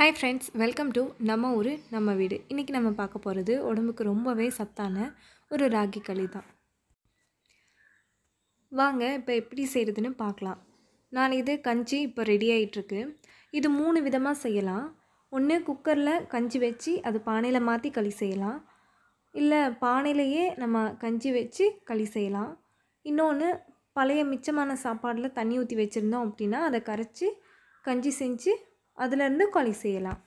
Hi friends welcome to நம்ம ஊர் நம்ம வீடு. இன்றைக்கி நம்ம பார்க்க போகிறது உடம்புக்கு ரொம்பவே சத்தான ஒரு ராகி களி தான். வாங்க இப்போ எப்படி செய்கிறதுன்னு பார்க்கலாம். நான் இது கஞ்சி இப்போ ரெடி ஆகிட்டுருக்கு இது மூணு விதமாக செய்யலாம். ஒன்று குக்கரில் கஞ்சி வச்சு அது பானையில் மாற்றி களி செய்யலாம். இல்லை பானையிலையே நம்ம கஞ்சி வச்சு களி செய்யலாம். இன்னொன்று பழைய மிச்சமான சாப்பாடில் தண்ணி ஊற்றி வச்சுருந்தோம் அப்படின்னா அதை கரைச்சி கஞ்சி செஞ்சு அதிலேருந்து கொலை செய்யலாம்.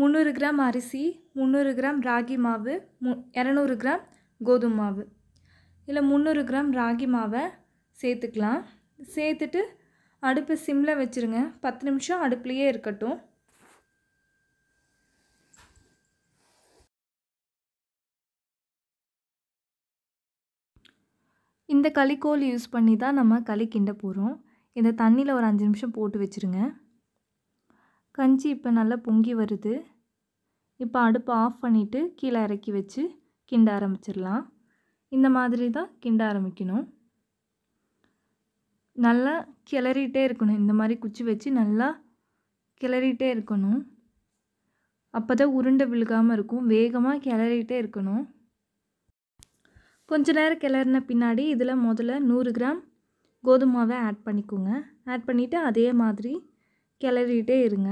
முந்நூறு கிராம் அரிசி முந்நூறு கிராம் ராகி மாவு மு இரநூறு கிராம் கோதுமை மாவு. இல்லை முந்நூறு கிராம் ராகி மாவை சேர்த்துக்கலாம். சேர்த்துட்டு அடுப்பு சிம்மில் வச்சுருங்க. பத்து நிமிஷம் அடுப்புலையே இருக்கட்டும். இந்த களிக்கோல் யூஸ் பண்ணி தான் நம்ம களி கிண்ட போகிறோம் இந்த தண்ணியில் ஒரு அஞ்சு நிமிஷம் போட்டு வச்சுருங்க. கஞ்சி இப்போ நல்லா பொங்கி வருது. இப்போ அடுப்பை ஆஃப் பண்ணிவிட்டு கீழே இறக்கி வச்சு கிண்ட ஆரம்பிச்சிடலாம். இந்த மாதிரி தான் கிண்ட ஆரம்பிக்கணும். நல்லா கிளறிட்டே இருக்கணும். இந்த மாதிரி குச்சி வச்சு நல்லா கிளறிட்டே இருக்கணும். அப்போ தான் உருண்டை விழுகாமல் இருக்கும். வேகமாக கிளறிட்டே இருக்கணும். கொஞ்ச நேரம் கிளறின பின்னாடி இதில் முதல்ல நூறு கிராம் கோதுமாவை ஆட் பண்ணிக்கோங்க. ஆட் பண்ணிவிட்டு அதே மாதிரி கிளறிட்டே இருங்க.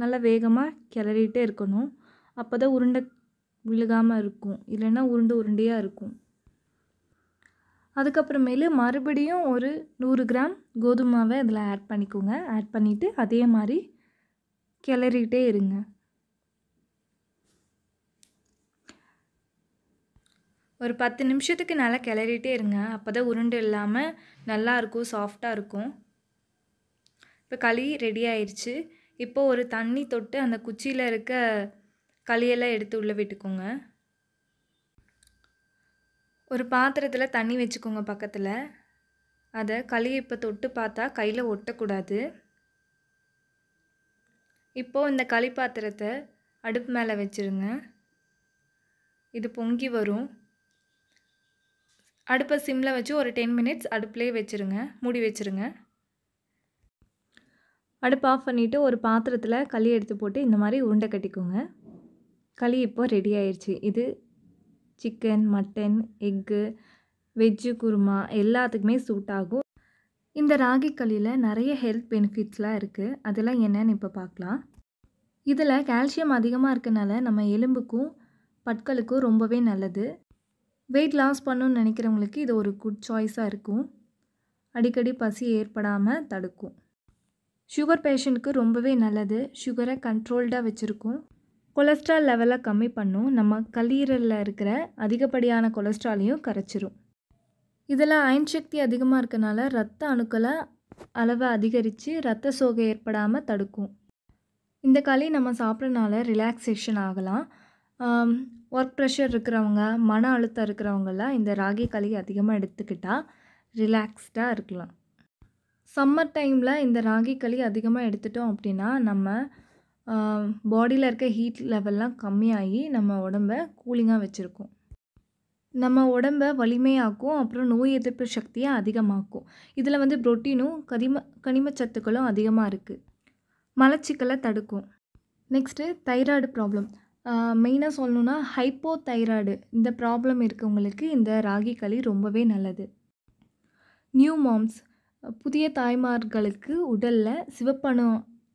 நல்லா வேகமாக கிளறிட்டே இருக்கணும். அப்போ தான் உருண்டை விழுகாமல் இருக்கும். இல்லைன்னா உருண்டை உருண்டையாக இருக்கும். அதுக்கப்புறமேலு மறுபடியும் ஒரு நூறு கிராம் கோதுமாவை அதில் ஆட் பண்ணிக்கோங்க. ஆட் பண்ணிவிட்டு அதே மாதிரி கிளறிட்டே இருங்க. ஒரு பத்து நிமிஷத்துக்கு நல்லா கிளறிட்டே இருங்க. அப்போ தான் உருண்டு இல்லாமல் நல்லாயிருக்கும் சாஃப்டாக இருக்கும். இப்போ களி ரெடி ஆயிடுச்சு இப்போ ஒரு தண்ணி தொட்டு அந்த குச்சியில் இருக்க களியெல்லாம் எடுத்து உள்ளே விட்டுக்கோங்க. ஒரு பாத்திரத்தில் தண்ணி வச்சுக்கோங்க பக்கத்தில். அதை களியை இப்போ தொட்டு பார்த்தா கையில் ஒட்டக்கூடாது. இப்போது இந்த களி பாத்திரத்தை அடுப்பு மேலே வச்சுருங்க. இது பொங்கி வரும். அடுப்பை சிம்மில் வச்சு ஒரு டென் மினிட்ஸ் அடுப்புலேயே வச்சுருங்க. மூடி வச்சுருங்க. அடுப்பு ஆஃப் பண்ணிவிட்டு ஒரு பாத்திரத்தில் களி எடுத்து போட்டு இந்த மாதிரி உருண்டை கட்டிக்கோங்க. களி இப்போ ரெடி ஆயிடுச்சு இது chicken mutton egg veg kurma எல்லாத்துக்குமே சூட் ஆகும். இந்த ராகி களியில் நிறைய ஹெல்த் பெனிஃபிட்ஸ்லாம் இருக்குது அதெல்லாம் என்னன்னு இப்போ பார்க்கலாம் இதில் கால்சியம் அதிகமாக இருக்கனால நம்ம எலும்புக்கும் பற்களுக்கும் ரொம்பவே நல்லது. வெயிட் லாஸ் பண்ணணும்னு நினைக்கிறவங்களுக்கு இது ஒரு குட் சாய்ஸாக இருக்கும். அடிக்கடி பசி ஏற்படாமல் தடுக்கும். சுகர் பேஷண்ட்டுக்கு ரொம்பவே நல்லது. சுகரை கண்ட்ரோல்டாக வச்சுருக்கும். கொலஸ்ட்ரால் லெவலை கம்மி பண்ணும். நம்ம கல்லீரலில் இருக்கிற அதிகப்படியான கொலஸ்ட்ராலையும் கரைச்சிரும். இதில் அயன் சக்தி அதிகமாக இருக்கனால ரத்த அணுக்களை அளவை அதிகரித்து ரத்த சோகை ஏற்படாமல் தடுக்கும். இந்த களி நம்ம சாப்பிட்றனால ரிலாக்ஸேஷன் ஆகலாம். ஒர்க் ப்ரெஷர் இருக்கிறவங்க மன அழுத்தம் இருக்கிறவங்கெல்லாம் இந்த ராகி களி அதிகமாக எடுத்துக்கிட்டால் ரிலாக்ஸ்டாக இருக்கலாம். சம்மர் டைமில் இந்த ராகி களி அதிகமாக எடுத்துட்டோம் அப்படின்னா நம்ம பாடியில் இருக்க ஹீட் லெவல்லாம் கம்மியாகி நம்ம உடம்ப கூலிங்காக வச்சுருக்கோம். நம்ம உடம்ப வலிமையாக்கும் அப்புறம் நோய் எதிர்ப்பு சக்தியை அதிகமாக்கும். இதில் வந்து புரோட்டீனும் கனிம கனிமச்சத்துக்களும் அதிகமாக இருக்குது மலச்சிக்கலை தடுக்கும். நெக்ஸ்ட்டு தைராய்டு ப்ராப்ளம் மெயினாக சொல்லணுன்னா ஹைப்போ தைராய்டு இந்த ப்ராப்ளம் இருக்கவங்களுக்கு இந்த ராகி களி ரொம்பவே நல்லது. நியூ மாம்ஸ் புதிய தாய்மார்களுக்கு உடலில் சிவப்பணு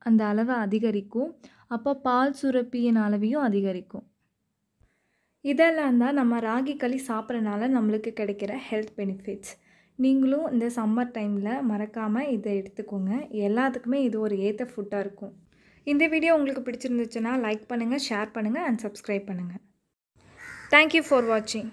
அந்த அளவை அதிகரிக்கும். அப்போ பால் சுரப்பியின் அளவையும் அதிகரிக்கும். இதெல்லாம் தான் நம்ம ராகி களி சாப்பிட்றனால நம்மளுக்கு கிடைக்கிற ஹெல்த் பெனிஃபிட்ஸ் நீங்களும் இந்த சம்மர் டைமில் மறக்காமல் இதை எடுத்துக்கோங்க. எல்லாத்துக்குமே இது ஒரு ஏற்ற ஃபுட்டாக இருக்கும். இந்த வீடியோ உங்களுக்கு பிடிச்சிருந்துச்சுன்னா லைக் பண்ணுங்கள் ஷேர் பண்ணுங்கள் அண்ட் சப்ஸ்கிரைப் பண்ணுங்கள் தேங்க்யூ ஃபார் வாட்சிங்